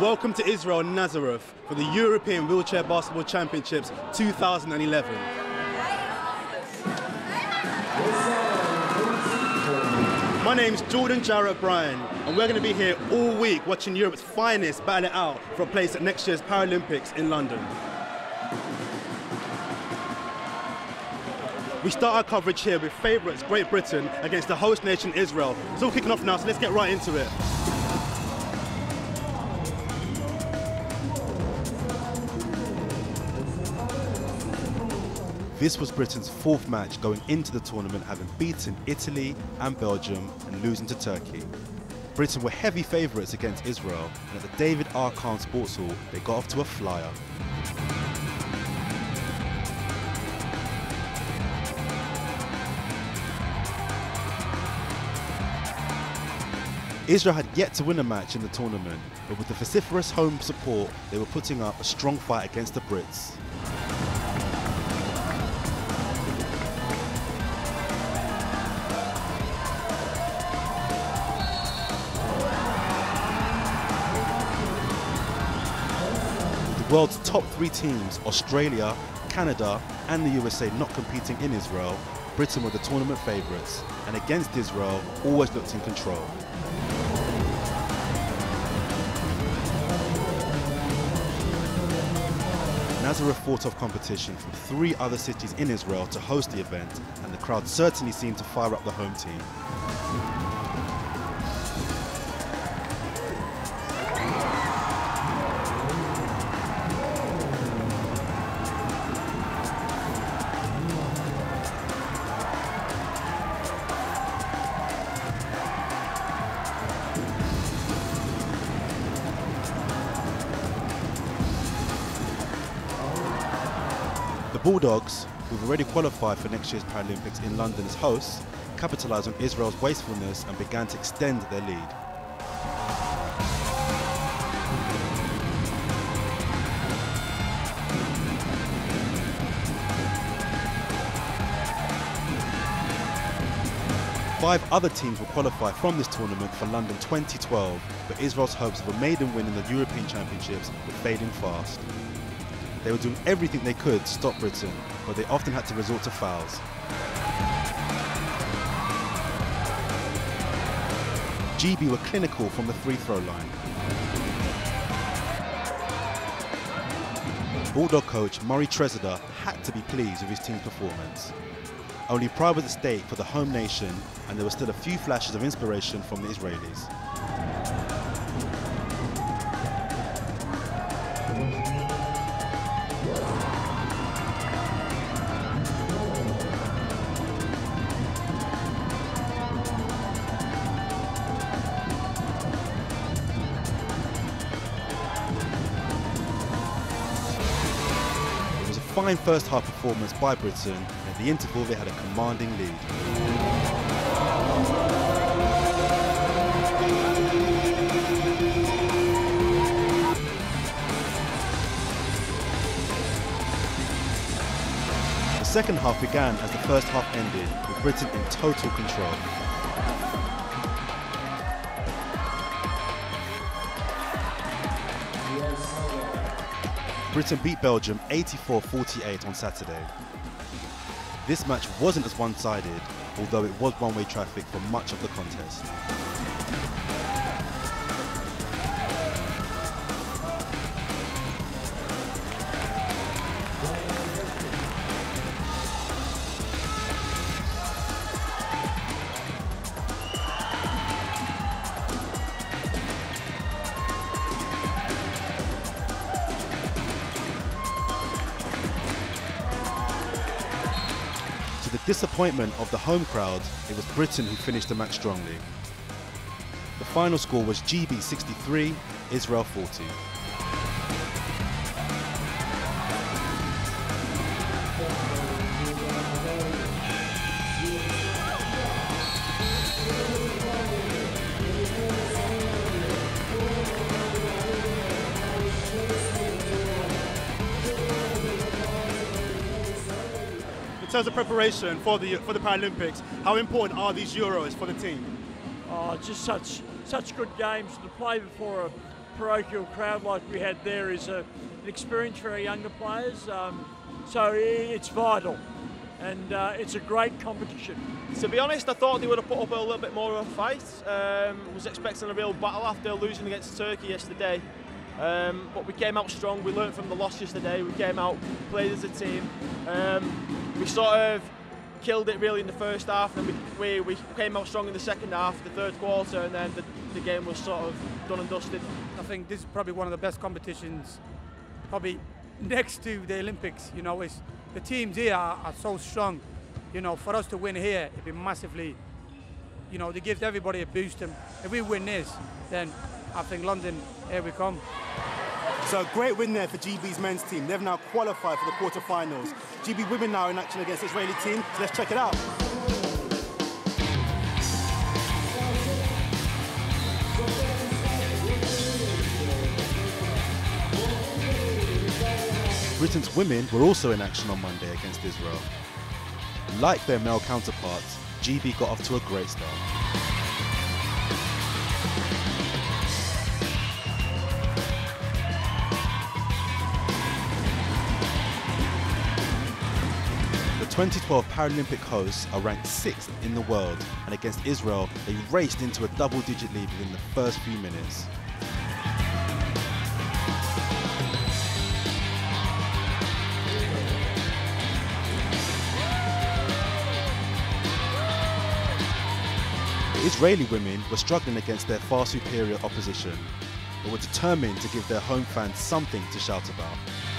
Welcome to Israel Nazareth for the European Wheelchair Basketball Championships 2011. My name's Jordan Jarrett Bryan, and we're going to be here all week watching Europe's finest battle it out for a place at next year's Paralympics in London. We start our coverage here with favourites Great Britain against the host nation Israel. It's all kicking off now, so let's get right into it. This was Britain's fourth match going into the tournament, having beaten Italy and Belgium and losing to Turkey. Britain were heavy favourites against Israel, and at the David R. Kahn Sports Hall, they got off to a flyer. Israel had yet to win a match in the tournament, but with the vociferous home support, they were putting up a strong fight against the Brits. With the world's top three teams, Australia, Canada and the USA not competing in Israel, Britain were the tournament favourites and against Israel always looked in control. Nazareth fought off competition from three other cities in Israel to host the event and the crowd certainly seemed to fire up the home team. The Bulldogs, who've already qualified for next year's Paralympics in London as hosts, capitalised on Israel's wastefulness and began to extend their lead. Five other teams will qualify from this tournament for London 2012, but Israel's hopes of a maiden win in the European Championships were fading fast. They were doing everything they could to stop Britain, but they often had to resort to fouls. GB were clinical from the free throw line. Bulldog coach Murray Treseder had to be pleased with his team's performance. Only pride was at stake for the home nation, and there were still a few flashes of inspiration from the Israelis. Fine first half performance by Britain. At the interval, they had a commanding lead. The second half began as the first half ended, with Britain in total control. Britain beat Belgium 84-48 on Saturday. This match wasn't as one-sided, although it was one-way traffic for much of the contest. Disappointment of the home crowd, it was Britain who finished the match strongly. The final score was GB 63, Israel 40. terms of preparation for the for the Paralympics, how important are these Euros for the team? Oh, just such such good games to play before a parochial crowd like we had there is a, an experience for our younger players. Um, so it's vital, and uh, it's a great competition. To be honest, I thought they would have put up a little bit more of a fight. Um, was expecting a real battle after losing against Turkey yesterday. Um, but we came out strong. We learned from the loss yesterday. We came out, played as a team. Um, we sort of killed it really in the first half, and we, we, we came out strong in the second half, the third quarter, and then the, the game was sort of done and dusted. I think this is probably one of the best competitions, probably next to the Olympics. You know, it's, the teams here are, are so strong. You know, for us to win here, it'd be massively, you know, it gives everybody a boost. And if we win this, then I think London, here we come. So a great win there for GB's men's team. They've now qualified for the quarterfinals. GB women now in action against Israeli team. So let's check it out. Britain's women were also in action on Monday against Israel. Like their male counterparts, GB got off to a great start. 2012 Paralympic hosts are ranked 6th in the world and against Israel they raced into a double digit lead within the first few minutes. The Israeli women were struggling against their far superior opposition, but were determined to give their home fans something to shout about.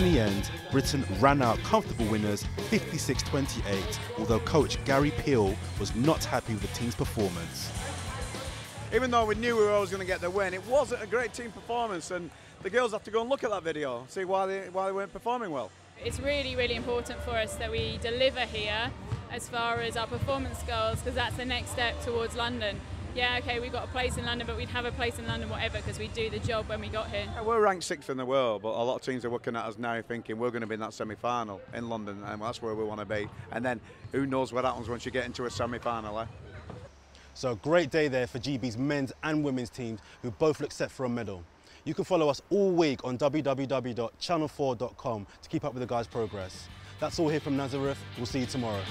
In the end, Britain ran out comfortable winners 56-28, although coach Gary Peel was not happy with the team's performance. Even though we knew we were always going to get the win, it wasn't a great team performance and the girls have to go and look at that video, see why they, why they weren't performing well. It's really, really important for us that we deliver here as far as our performance goes because that's the next step towards London. Yeah, okay, we've got a place in London, but we'd have a place in London whatever because we'd do the job when we got here. Yeah, we're ranked sixth in the world, but a lot of teams are looking at us now thinking we're going to be in that semi-final in London and that's where we want to be. And then who knows what happens once you get into a semi-final, eh? So a great day there for GB's men's and women's teams who both look set for a medal. You can follow us all week on www.channel4.com to keep up with the guys' progress. That's all here from Nazareth. We'll see you tomorrow.